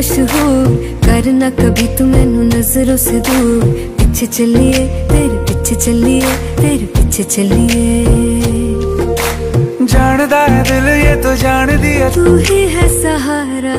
मशहूर करना कभी तू मैनू नज़रों से दूर। पीछे चलिए तेरे पीछे चलिए तेरे पीछे चलिए। जानदा है दिल ये तो जान दिया तू ही है सहारा।